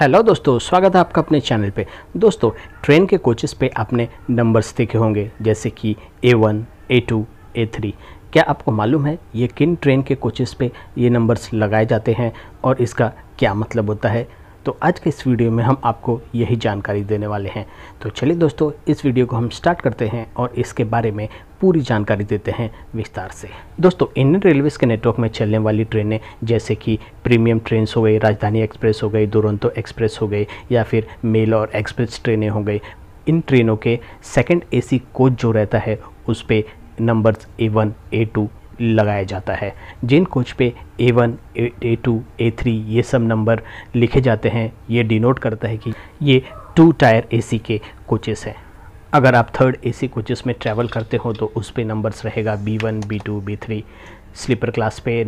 Hello दोस्तों, स्वागत है आपका अपने चैनल पे। दोस्तों ट्रेन के कोचेस पे आपने नंबर्स देखे होंगे, जैसे कि A one A two A three क्या आपको मालूम है ये किन ट्रेन के कोचेस पे ये नंबर्स लगाए जाते हैं और इसका क्या मतलब होता है? तो आज के इस वीडियो में हम आपको यही जानकारी देने वाले हैं। तो चलिए दोस्तों, इस वीडियो को हम स्टार्ट करते हैं और इसके बारे में पूरी जानकारी देते हैं विस्तार से। दोस्तों, इंडियन रेलवेज़ के नेटवर्क में चलने वाली ट्रेनें, जैसे कि प्रीमियम ट्रेन हो गई, राजधानी एक्सप्रेस हो गई, दुरंतो एक्सप्रेस हो गई, या फिर मेल और एक्सप्रेस ट्रेनें हो गई, इन ट्रेनों के सेकेंड ए कोच जो रहता है, उस पर numbers A one A two लगाया जाता है। जिन कोच पे A one A two A three ये सब नंबर लिखे जाते हैं, ये डिनोट करता है कि ये टू टायर एसी के कोचेस हैं। अगर आप थर्ड एसी कोचेस में ट्रैवल करते हो तो उस पे नंबर्स रहेगा B one B two B three sleeper class पे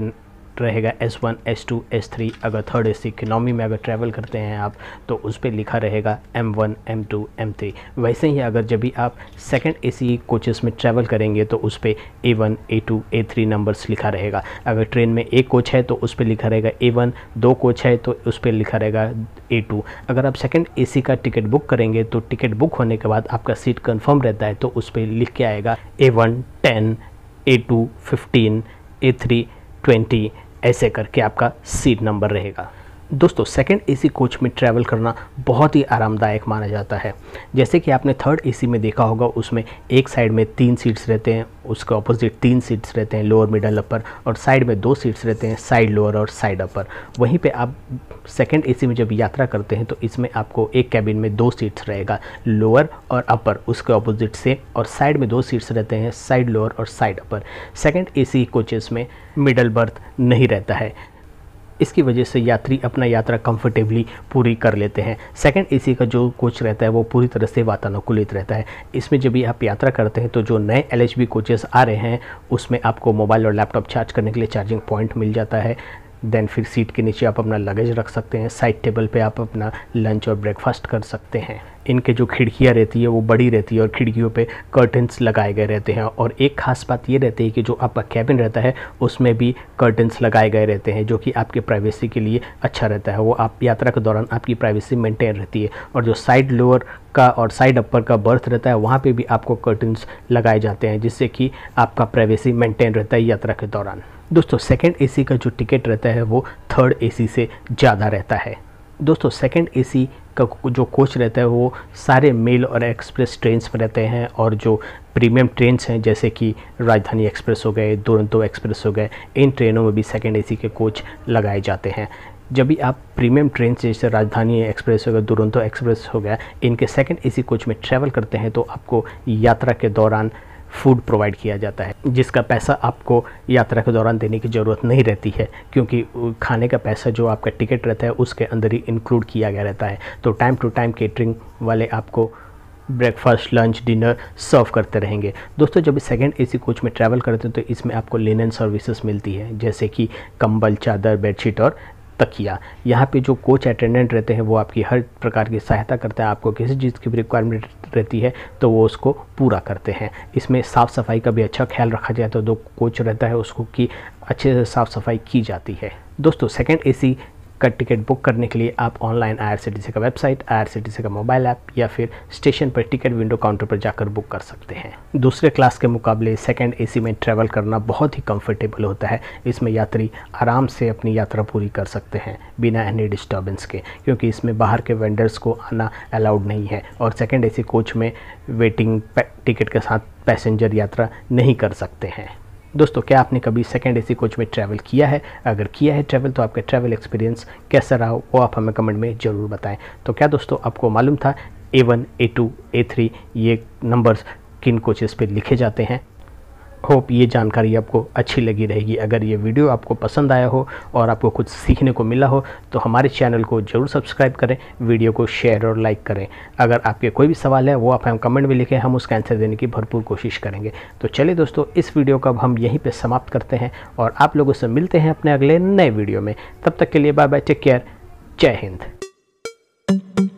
रहेगा S one S two S three अगर थर्ड ए सी इकनॉमी में अगर ट्रैवल करते हैं आप तो उस पर लिखा रहेगा M one M two M three वैसे ही अगर जब भी आप सेकेंड ए सी कोचेस में ट्रैवल करेंगे तो उस पर A one A two A three numbers लिखा रहेगा। अगर ट्रेन में एक कोच है तो उस पर लिखा रहेगा ए वन दो कोच है तो उस पर लिखा रहेगा ए टू अगर आप सेकेंड ए सी का टिकट बुक करेंगे तो टिकट बुक होने के बाद आपका सीट कन्फर्म रहता है तो उस पर लिख के आएगा A one ten A two fifteen A three twenty ऐसे करके आपका सीट नंबर रहेगा। दोस्तों सेकंड एसी कोच में ट्रैवल करना बहुत ही आरामदायक माना जाता है। जैसे कि आपने थर्ड एसी में देखा होगा, उसमें एक साइड में तीन सीट्स रहते हैं, उसके ऑपोजिट तीन सीट्स रहते हैं लोअर मिडल अपर और साइड में दो सीट्स रहते हैं साइड लोअर और साइड अपर वहीं पे आप सेकंड एसी में जब यात्रा करते हैं तो इसमें आपको एक कैबिन में दो सीट्स रहेगा लोअर और अपर उसके ऑपोजिट से और साइड में दो सीट्स रहते हैं साइड लोअर और side upper second A coaches में मिडल बर्थ नहीं रहता है। इसकी वजह से यात्री अपना यात्रा कंफर्टेबली पूरी कर लेते हैं। सेकंड एसी का जो कोच रहता है, वो पूरी तरह से वातानुकूलित रहता है। इसमें जब भी आप यात्रा करते हैं तो जो नए एलएचबी कोचेस आ रहे हैं, उसमें आपको मोबाइल और लैपटॉप चार्ज करने के लिए चार्जिंग पॉइंट मिल जाता है। देन फिर सीट के नीचे आप अपना लगेज रख सकते हैं। साइड टेबल पे आप अपना लंच और ब्रेकफास्ट कर सकते हैं। इनके जो खिड़कियाँ रहती है, वो बड़ी रहती है और खिड़कियों पे कर्टन्स लगाए गए रहते हैं। और एक खास बात ये रहती है कि जो आपका कैबिन रहता है, उसमें भी कर्टन्स लगाए गए रहते हैं, जो कि आपके प्राइवेसी के लिए अच्छा रहता है। वो आप यात्रा के दौरान आपकी प्राइवेसी मेंटेन रहती है। और जो साइड लोअर का और साइड अपर का बर्थ रहता है, वहाँ पर भी आपको कर्टन्स लगाए जाते हैं, जिससे कि आपका प्राइवेसी मेंटेन रहता है यात्रा के दौरान। दोस्तों सेकेंड एसी का जो टिकट रहता है, वो थर्ड एसी से ज़्यादा रहता है। दोस्तों सेकेंड एसी का जो कोच रहता है, वो सारे मेल और एक्सप्रेस ट्रेन्स में रहते हैं और जो प्रीमियम ट्रेन्स हैं, जैसे कि राजधानी एक्सप्रेस हो गए, दुरंतो एक्सप्रेस हो गए, इन ट्रेनों में भी सेकेंड एसी के कोच लगाए जाते हैं। जब भी आप प्रीमियम ट्रेन जैसे राजधानी एक्सप्रेस हो गया, दुरंतो एक्सप्रेस हो गया, इनके सेकेंड एसी कोच में ट्रैवल करते हैं तो आपको यात्रा के दौरान फ़ूड प्रोवाइड किया जाता है, जिसका पैसा आपको यात्रा के दौरान देने की ज़रूरत नहीं रहती है, क्योंकि खाने का पैसा जो आपका टिकट रहता है, उसके अंदर ही इंक्लूड किया गया रहता है। तो टाइम टू टाइम केटरिंग वाले आपको ब्रेकफास्ट लंच डिनर सर्व करते रहेंगे। दोस्तों, जब सेकेंड एसी कोच में ट्रैवल करते हैं तो इसमें आपको लिनन सर्विसेज़ मिलती है, जैसे कि कंबल, चादर बेडशीट और तकिया यहाँ पे जो कोच अटेंडेंट रहते हैं, वो आपकी हर प्रकार की सहायता करते हैं। आपको किसी चीज़ की भी रिक्वायरमेंट रहती है तो वो उसको पूरा करते हैं। इसमें साफ़ सफ़ाई का भी अच्छा ख्याल रखा जाए तो दो कोच रहता है, उसको कि अच्छे से साफ़ सफ़ाई की जाती है। दोस्तों सेकेंड ए का टिकट बुक करने के लिए आप ऑनलाइन आईआरसीटीसी का वेबसाइट, आईआरसीटीसी का मोबाइल ऐप या फिर स्टेशन पर टिकट विंडो काउंटर पर जाकर बुक कर सकते हैं। दूसरे क्लास के मुकाबले सेकेंड एसी में ट्रैवल करना बहुत ही कम्फर्टेबल होता है। इसमें यात्री आराम से अपनी यात्रा पूरी कर सकते हैं बिना एनी डिस्टर्बेंस के, क्योंकि इसमें बाहर के वेंडर्स को आना अलाउड नहीं है और सेकेंड ए कोच में वेटिंग टिकट के साथ पैसेंजर यात्रा नहीं कर सकते हैं। दोस्तों, क्या आपने कभी सेकेंड एसी कोच में ट्रैवल किया है? अगर किया है ट्रैवल तो आपका ट्रैवल एक्सपीरियंस कैसा रहा वो आप हमें कमेंट में ज़रूर बताएँ। तो क्या दोस्तों, आपको मालूम था A one A two A three ये नंबर्स किन कोचेस पे लिखे जाते हैं? होप ये जानकारी आपको अच्छी लगी रहेगी। अगर ये वीडियो आपको पसंद आया हो और आपको कुछ सीखने को मिला हो तो हमारे चैनल को ज़रूर सब्सक्राइब करें, वीडियो को शेयर और लाइक करें। अगर आपके कोई भी सवाल है, वो आप हम कमेंट में लिखें, हम उसका आंसर देने की भरपूर कोशिश करेंगे। तो चलिए दोस्तों, इस वीडियो को अब हम यहीं पर समाप्त करते हैं और आप लोगों से मिलते हैं अपने अगले नए वीडियो में। तब तक के लिए बाय बाय, टेक केयर, जय हिंद।